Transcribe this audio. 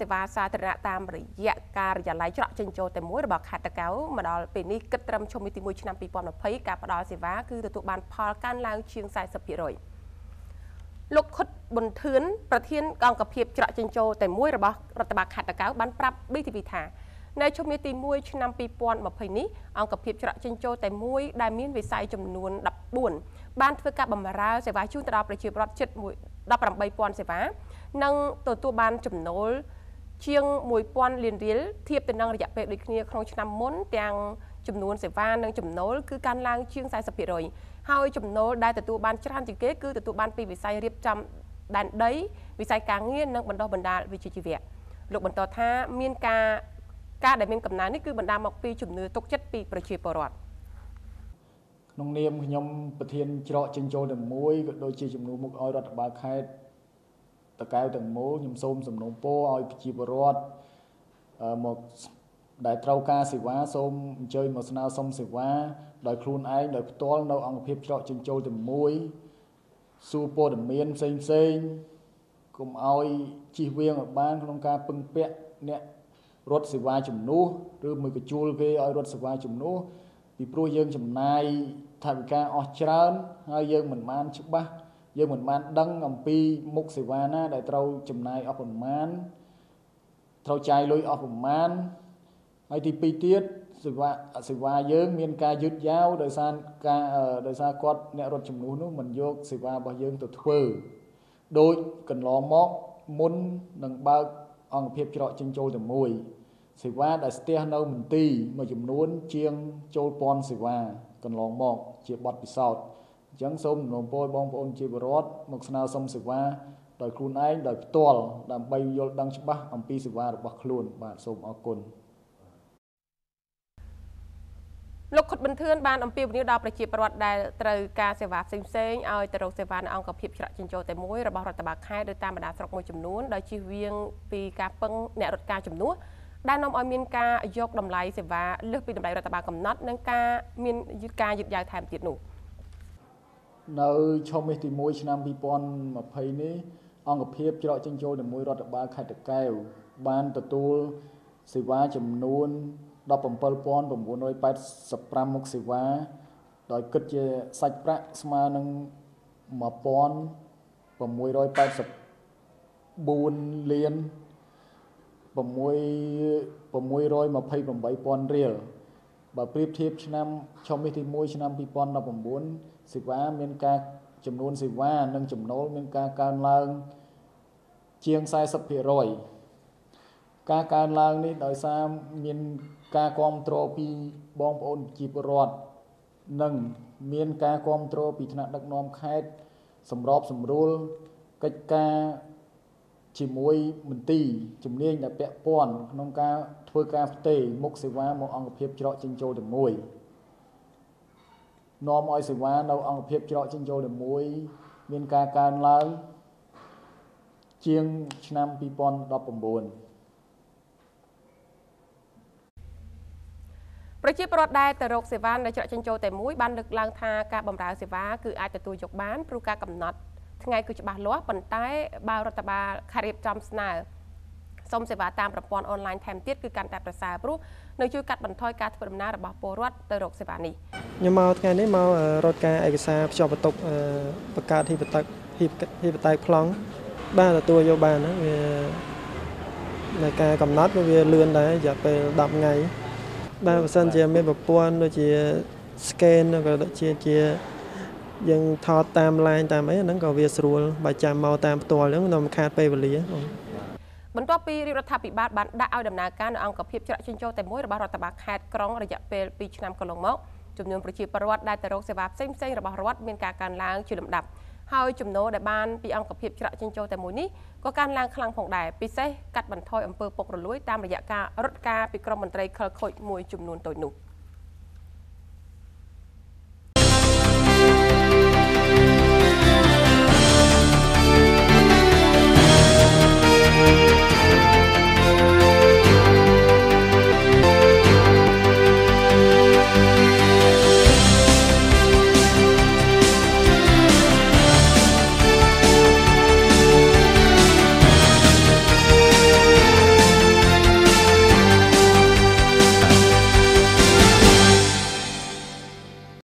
ទៅមើលការផ្ដល់សេវាសាធារណៈតាមរយៈការិយាល័យច្រកចេញចូលតែមួយរបស់ខេត្តតាកែវមកដល់ពេលនេះគិតត្រឹមឈុំទី1ឆ្នាំ2020ការផ្ដល់សេវាគឺទទួលបានផលកើនឡើងជាង40%លោកខុតប៊ុនធឿនប្រធានអង្គភាពច្រកចេញចូលតែមួយរបស់រដ្ឋបាលខេត្តតាកែវបានប្រាប់ BTV ថានៅជំនាទី1ឆ្នាំ2020នេះអង្គភាពច្រកចេញចូលតែមួយដែលមានវិស័យចំនួន14បានធ្វើការបម្រើសេវាជូនទៅដល់ប្រជាពលរដ្ឋជិត18000សេវា និងទទួលបានចំណូល ជាង1000លានរៀលធៀបទៅនឹងរយៈពេលដូចគ្នាក្នុងឆ្នាំមុនទាំងចំនួនសេវានិងចំណូលគឺកើនឡើងជាង40%ហើយចំណូលដែលទទួលបានច្រើនជាងគេគឺទទួលបានពីវិស័យរៀបចំដែនដីវិស័យការងារនិងបណ្ដុះបណ្ដាលវិជ្ជាជីវៈលោកបន្តថាមានការការដែលមានកំណើននេះគឺបណ្ដាលមកពីជំនឿទុកចិត្តពីប្រជាពលរដ្ឋក្នុងនាមខ្ញុំប្រធានច្រកចិញ្ចោលទាំងមួយក៏ដូចជាជំនួសមុខឲ្យរដ្ឋបាលខេត្ត តកែវទាំងមូលខ្ញុំសូមសំណូមពរឲ្យប្រជាពលរដ្ឋមកដែលត្រូវការសេវាសូមអញ្ជើញមកស្នើសុំសេវាដោយខ្លួនឯងដោយផ្ទាល់នៅអង្គភាពច្រកចិញ្ចោលទាំងមួយសួរព័ត៌មានផ្សេងផ្សេងកុំឲ្យជិះវៀងឲ្យបានក្នុងការពឹងពាក់អ្នករត់សេវាជំនួសឬមួយកជួលគេឲ្យរត់សេវាជំនួសពីព្រោះយើងចំណាយថវិកាអស់ច្រើនហើយយើងមិនបានច្បាស់ យើងមិនបានដឹងអំពីមុខសេវាណាដែលត្រូវចំណាយអស់ប្រមាណត្រូវចាយលុយអស់ប្រមាណហើយទី2ទៀតសេវាសេវាយើងមានការយឺតយ៉ាវដោយសារការដោយសារគាត់អ្នករត់ជំនួសនោះមិនយកសេវារបស់យើងទៅធ្វើដូចកន្លងមកមុននឹងបើកអង្គភាពច្រកចិញ្ចូលតែមួយសេវាដែលស្ទះនៅមន្ទីរមួយចំនួនជាងចូលពាន់សេវាកន្លងមកជាបទពិសោធន៍ អញ្ចឹងសូមរំពរបងប្អូនជាបរដ្ឋមកស្នើសុំសេវាដោយខ្លួនឯងដោយផ្ទាល់ដើម្បីយល់ដឹងច្បាស់អំពីសេវារបស់ខ្លួនបាទសូមអរគុណលោកខុតបន្ទឿនបានអំពាវនាវដល់ប្រជាពលរដ្ឋដែលត្រូវការសេវាផ្សេងផ្សេងឲ្យទៅរកសេវានៅអង្គភាពច្រកចិញ្ចោតែមួយរបស់រដ្ឋបាលខេត្តឬតាមបណ្ដាស្រុកមួយចំនួនដោយជៀសវាងពីការពឹងអ្នករត់ការជំនួសដែលនាំឲ្យមានការយកតម្លៃសេវាលើសពីតម្លៃរដ្ឋបាលកំណត់និងការមានការយឺតយ៉ាវថែមទៀតនោះ នៅឆមាសទី1ឆ្នាំ2020នេះអង្គភាពច្រកចិញ្ចោតែមួយរដ្ឋបាលខេត្តតកែវបានទទួលសេវាចំនួន17985មុខសេវា ដោយគិតជាសាច់ប្រាក់ស្មើនឹង1684លាន628,000រៀល បើប្រៀបធៀបឆ្នាំឆមាសទី1ឆ្នាំ2019សេវាមានការចំនួនសេវានិងចំណូលមានការកើនឡើងជាង40%ការកើនឡើងនេះដោយសារមានការគ្រប់គ្រងពីបងប្អូនប្រជាពលរដ្ឋនិងមានការគ្រប់គ្រងពីថ្នាក់ដឹកនាំខេត្តសម្របសម្រួលកិច្ចការ ជាមួយមន្ទីរជំនាញដែលពាក់ព័ន្ធក្នុងការធ្វើការផ្ទេរមុខសេវាមកអង្គភាពច្រកចិញ្ចោលទាំងមួយនាំឲ្យសេវានៅអង្គភាពច្រកចិញ្ចោលទាំងមួយមានការកើនឡើងជាងឆ្នាំ2019ប្រជាពលរដ្ឋដែលទៅរកសេវានៅច្រកចិញ្ចោតែមួយបានលើកឡើងថាការបម្រើសេវាគឺអាចទទួលយកបានព្រោះការកំណត់ ថ្ងៃគឺច្បាស់លាស់ប៉ុន្តែបើរដ្ឋបាលខេត្តរៀបចំស្នើសុំសេវាតាមប្រព័ន្ធអនឡាញថែមទៀតគឺកាន់តែប្រសើរព្រោះនឹងជួយកាត់បន្ថយការធ្វើដំណើររបស់ពលរដ្ឋទៅរកសេវានេះខ្ញុំមកថ្ងៃនេះមករត់ការឯកសារភ្ជាប់បន្ទុកបង្កើតហ៊ីបតឹកហ៊ីបតៃប្លង់បាទទទួលយកបានណាវាในការកំណត់វាលឿនដែររយៈពេល10ថ្ងៃបាទបើសិនជាមានប្រព័ន្ធដូចជា scan ក៏ដូចជាជា យើងថតតាម line តាមអីហ្នឹងក៏វាស្រួលបើចាំមកតាមផ្ទាល់ហ្នឹងមិនខាតពេលវេលាបងបន្ទាប់ពីរដ្ឋាភិបាលបានដាក់ឲ្យដំណើរការនៅអង្គភាពច្រកចិញ្ចោតែមួយរបស់រដ្ឋបាលខេត្តក្រុងរយៈពេល2ឆ្នាំកន្លងមកចំនួនប្រជាពលរដ្ឋដែលទៅរកសេវាផ្សេងផ្សេងរបស់រដ្ឋមានការកើនឡើងជាលំដាប់ហើយចំណូលដែលបានពីអង្គភាពច្រកចិញ្ចោតែមួយនេះក៏កើនឡើងខ្លាំងផងដែរពិសេសកាត់បន្ថយអំពើពុករលួយតាមរយៈការរត់ការពីក្រមមន្ត្រីខលខូចមួយចំនួនតូចនោះ។